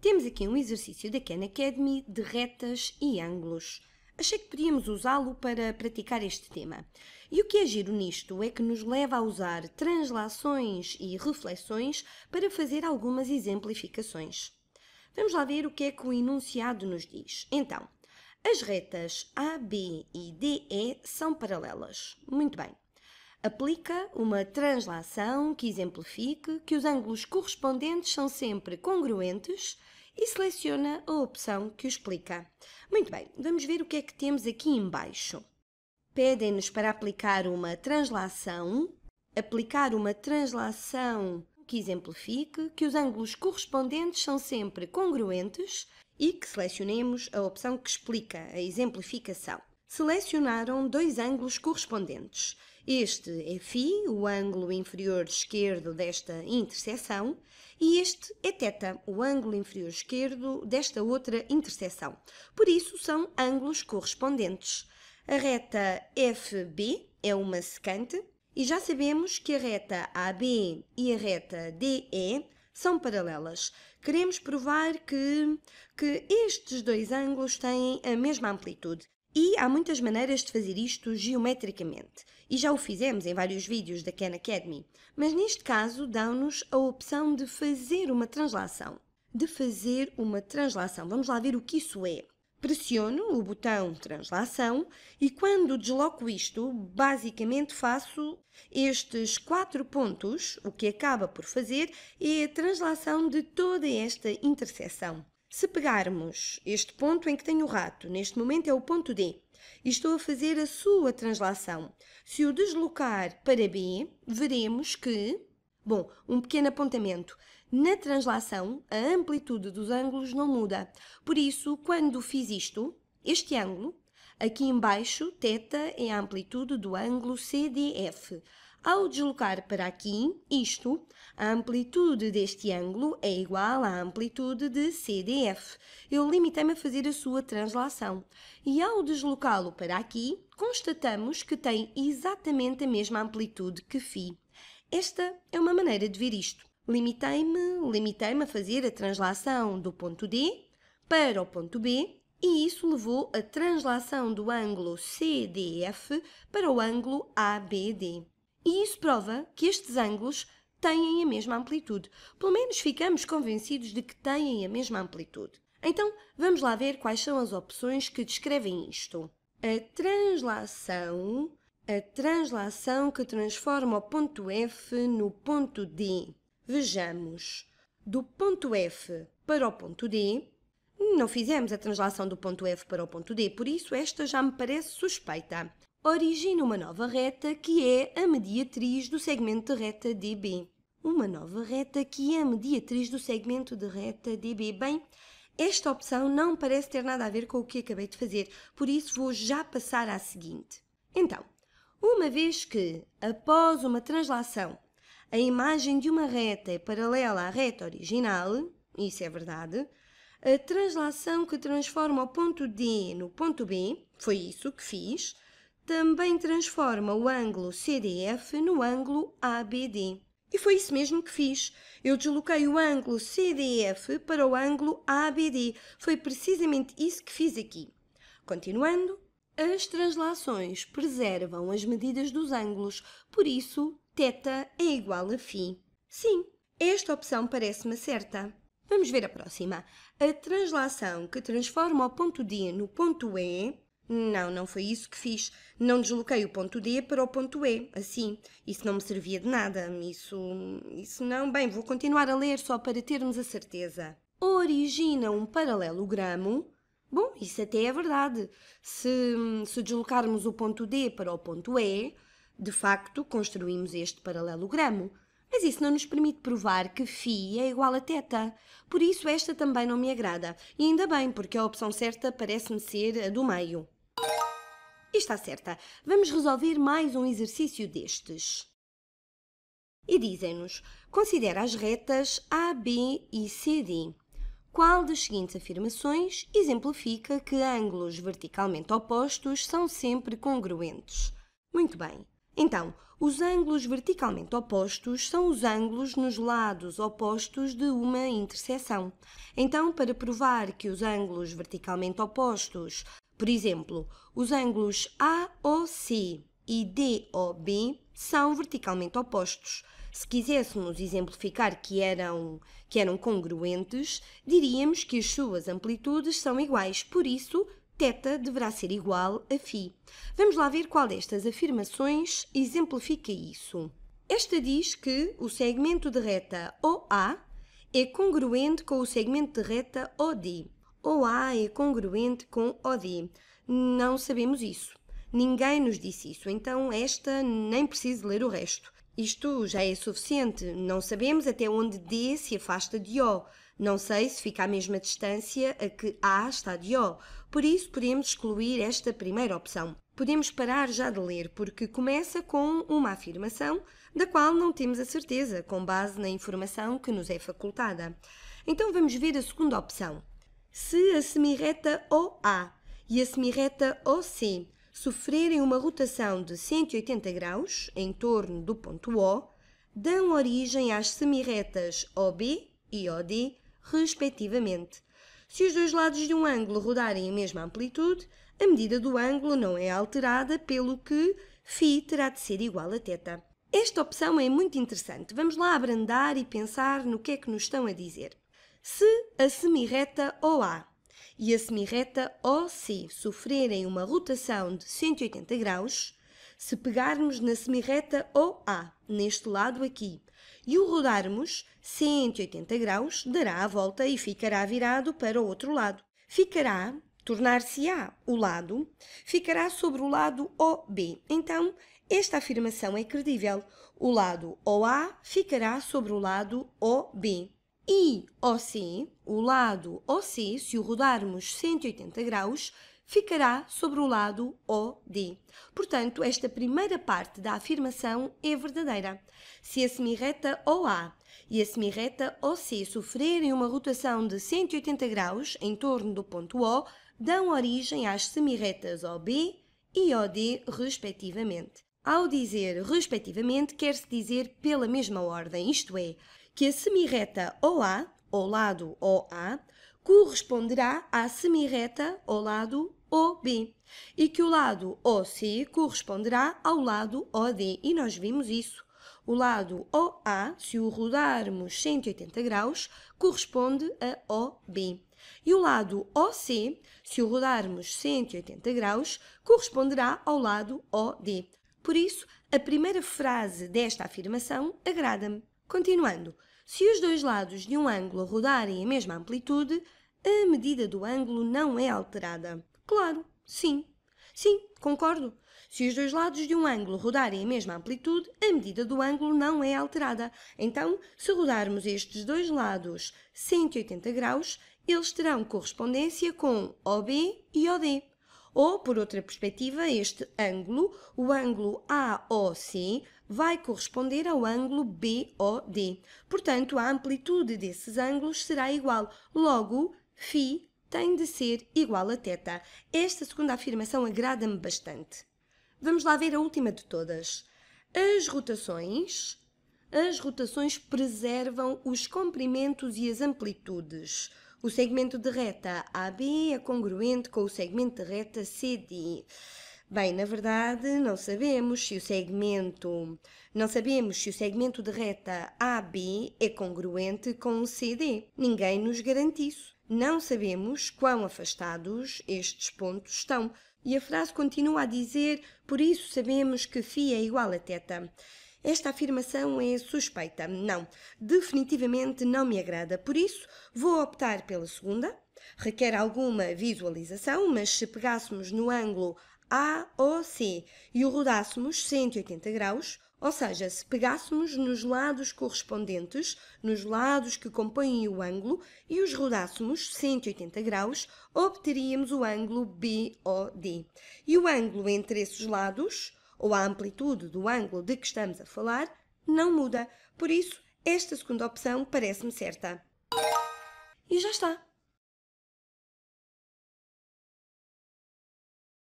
Temos aqui um exercício da Khan Academy de retas e ângulos. Achei que podíamos usá-lo para praticar este tema. E o que é giro nisto é que nos leva a usar translações e reflexões para fazer algumas exemplificações. Vamos lá ver o que é que o enunciado nos diz. Então, as retas AB e DE são paralelas. Muito bem. Aplica uma translação que exemplifique que os ângulos correspondentes são sempre congruentes e seleciona a opção que o explica. Muito bem, vamos ver o que é que temos aqui embaixo. Pedem-nos para aplicar uma translação, aplicar uma translação que exemplifique que os ângulos correspondentes são sempre congruentes e que selecionemos a opção que explica a exemplificação. Selecionaram dois ângulos correspondentes. Este é φ, o ângulo inferior esquerdo desta interseção, e este é θ, o ângulo inferior esquerdo desta outra interseção. Por isso, são ângulos correspondentes. A reta FB é uma secante e já sabemos que a reta AB e a reta DE são paralelas. Queremos provar que, que estes dois ângulos têm a mesma amplitude. E há muitas maneiras de fazer isto geometricamente. E já o fizemos em vários vídeos da Khan Academy. Mas neste caso dão-nos a opção de fazer uma translação. De fazer uma translação. Vamos lá ver o que isso é. Pressiono o botão translação e quando desloco isto, basicamente faço estes quatro pontos. O que acaba por fazer é a translação de toda esta interseção. Se pegarmos este ponto em que tenho o rato, neste momento é o ponto D, e estou a fazer a sua translação. Se o deslocar para B, veremos que, bom, um pequeno apontamento, na translação a amplitude dos ângulos não muda. Por isso, quando fiz isto, este ângulo, aqui embaixo, θ é a amplitude do ângulo CDF. Ao deslocar para aqui, isto, a amplitude deste ângulo é igual à amplitude de CDF. Eu limitei-me a fazer a sua translação. E ao deslocá-lo para aqui, constatamos que tem exatamente a mesma amplitude que φ. Esta é uma maneira de ver isto. Limitei-me limitei a fazer a translação do ponto D para o ponto B e isso levou a translação do ângulo CDF para o ângulo ABD. E isso prova que estes ângulos têm a mesma amplitude. Pelo menos ficamos convencidos de que têm a mesma amplitude. Então, vamos lá ver quais são as opções que descrevem isto. A translação, a translação que transforma o ponto F no ponto D. Vejamos. Do ponto F para o ponto D, não fizemos a translação do ponto F para o ponto D, por isso esta já me parece suspeita origina uma nova reta que é a mediatriz do segmento de reta DB. Uma nova reta que é a mediatriz do segmento de reta DB. Bem, esta opção não parece ter nada a ver com o que acabei de fazer, por isso vou já passar à seguinte. Então, uma vez que, após uma translação, a imagem de uma reta é paralela à reta original, isso é verdade, a translação que transforma o ponto D no ponto B, foi isso que fiz, também transforma o ângulo CDF no ângulo ABD. E foi isso mesmo que fiz. Eu desloquei o ângulo CDF para o ângulo ABD. Foi precisamente isso que fiz aqui. Continuando, as translações preservam as medidas dos ângulos, por isso θ é igual a φ. Sim, esta opção parece-me certa. Vamos ver a próxima. A translação que transforma o ponto D no ponto E não, não foi isso que fiz. Não desloquei o ponto D para o ponto E, assim. Isso não me servia de nada. Isso. Isso não. Bem, vou continuar a ler só para termos a certeza. Origina um paralelogramo. Bom, isso até é verdade. Se, se deslocarmos o ponto D para o ponto E, de facto construímos este paralelogramo. Mas isso não nos permite provar que φ é igual a θ. Por isso esta também não me agrada. E ainda bem, porque a opção certa parece-me ser a do meio. Está certa. Vamos resolver mais um exercício destes. E dizem-nos: considera as retas A, B e CD. Qual das seguintes afirmações exemplifica que ângulos verticalmente opostos são sempre congruentes? Muito bem. Então, os ângulos verticalmente opostos são os ângulos nos lados opostos de uma interseção. Então, para provar que os ângulos verticalmente opostos, por exemplo, os ângulos AOC e DOB, são verticalmente opostos. Se quiséssemos exemplificar que eram, que eram congruentes, diríamos que as suas amplitudes são iguais, por isso, θ deverá ser igual a φ. Vamos lá ver qual destas afirmações exemplifica isso. Esta diz que o segmento de reta OA é congruente com o segmento de reta OD. OA é congruente com OD. Não sabemos isso. Ninguém nos disse isso, então esta nem preciso ler o resto. Isto já é suficiente. Não sabemos até onde D se afasta de O. Não sei se fica à mesma distância a que A está de O. Por isso, podemos excluir esta primeira opção. Podemos parar já de ler, porque começa com uma afirmação da qual não temos a certeza, com base na informação que nos é facultada. Então vamos ver a segunda opção. Se a semirreta OA e a semirreta OC sofrerem uma rotação de 180 graus em torno do ponto O, dão origem às semirretas OB e OD, respectivamente. Se os dois lados de um ângulo rodarem a mesma amplitude, a medida do ângulo não é alterada, pelo que φ terá de ser igual a θ. Esta opção é muito interessante. Vamos lá abrandar e pensar no que é que nos estão a dizer. Se a semirreta OA e a semirreta OC sofrerem uma rotação de 180 graus, se pegarmos na semirreta OA, neste lado aqui, e o rodarmos 180 graus, dará a volta e ficará virado para o outro lado. Ficará, tornar-se-á o lado, ficará sobre o lado OB. Então, esta afirmação é credível. O lado OA ficará sobre o lado OB. E OC, o lado OC, se o rodarmos 180 graus, ficará sobre o lado OD. Portanto, esta primeira parte da afirmação é verdadeira. Se a semirreta OA e a semirreta OC sofrerem uma rotação de 180 graus em torno do ponto O, dão origem às semirretas OB e OD, respectivamente. Ao dizer respectivamente, quer-se dizer pela mesma ordem, isto é, que a semirreta OA, ao lado OA, corresponderá à semirreta ao lado OB e que o lado OC corresponderá ao lado OD. E nós vimos isso. O lado OA, se o rodarmos 180 graus, corresponde a OB. E o lado OC, se o rodarmos 180 graus, corresponderá ao lado OD. Por isso, a primeira frase desta afirmação agrada-me. Continuando, se os dois lados de um ângulo rodarem a mesma amplitude, a medida do ângulo não é alterada. Claro, sim. Sim, concordo. Se os dois lados de um ângulo rodarem a mesma amplitude, a medida do ângulo não é alterada. Então, se rodarmos estes dois lados 180 graus, eles terão correspondência com OB e OD. Ou, por outra perspectiva, este ângulo, o ângulo AOC, vai corresponder ao ângulo BOD. Portanto, a amplitude desses ângulos será igual. Logo, φ tem de ser igual a θ. Esta segunda afirmação agrada-me bastante. Vamos lá ver a última de todas. As rotações, as rotações preservam os comprimentos e as amplitudes. O segmento de reta AB é congruente com o segmento de reta CD. Bem, na verdade, não sabemos se o segmento não sabemos se o segmento de reta AB é congruente com o CD. Ninguém nos garante isso. Não sabemos quão afastados estes pontos estão. E a frase continua a dizer: por isso sabemos que φ é igual a θ. Esta afirmação é suspeita. Não, definitivamente não me agrada. Por isso, vou optar pela segunda. Requer alguma visualização, mas se pegássemos no ângulo AOC e o rodássemos 180 graus, ou seja, se pegássemos nos lados correspondentes, nos lados que compõem o ângulo, e os rodássemos 180 graus, obteríamos o ângulo BOD. E o ângulo entre esses lados ou a amplitude do ângulo de que estamos a falar, não muda. Por isso, esta segunda opção parece-me certa. E já está.